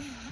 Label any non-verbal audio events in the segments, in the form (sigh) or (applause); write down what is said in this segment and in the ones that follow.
Ugh! (laughs)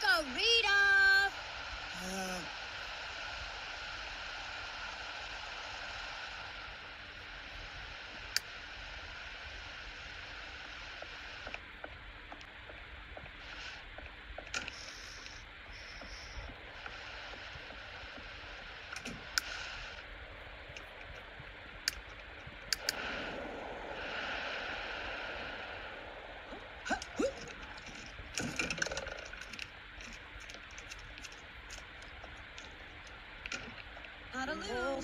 Nurko,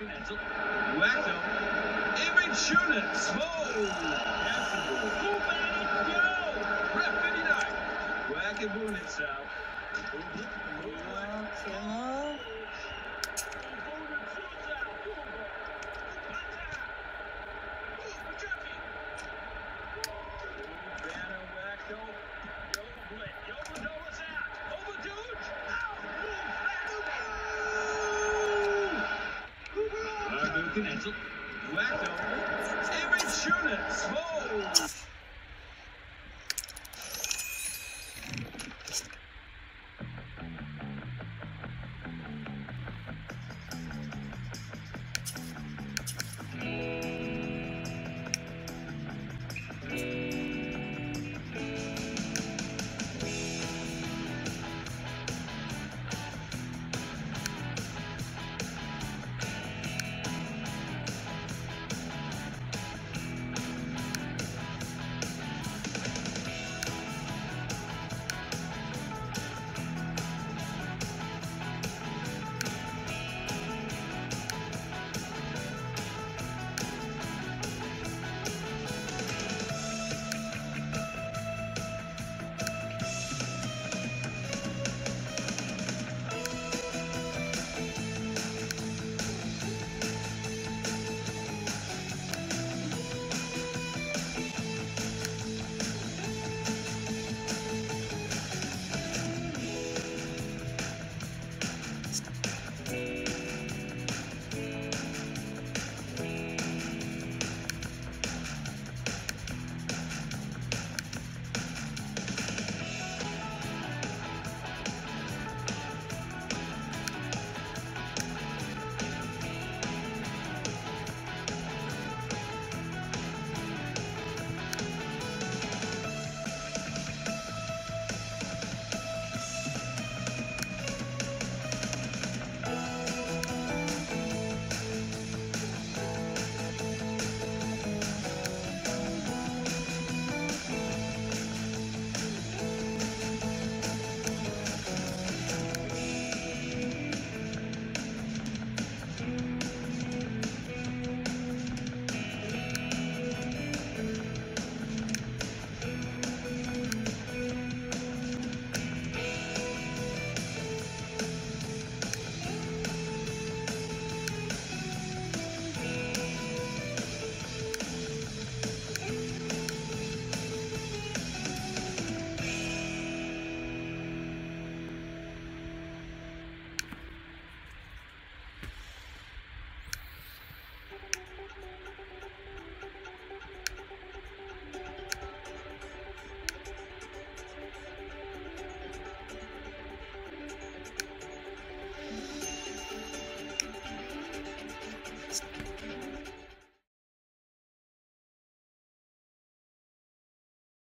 Wacko. Image Shuna. Small. Captain Bull. Man go. Ref 59. Whack and boon it, Sal. Kimmel. Oh.